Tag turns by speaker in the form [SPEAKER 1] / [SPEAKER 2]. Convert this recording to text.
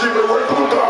[SPEAKER 1] primary is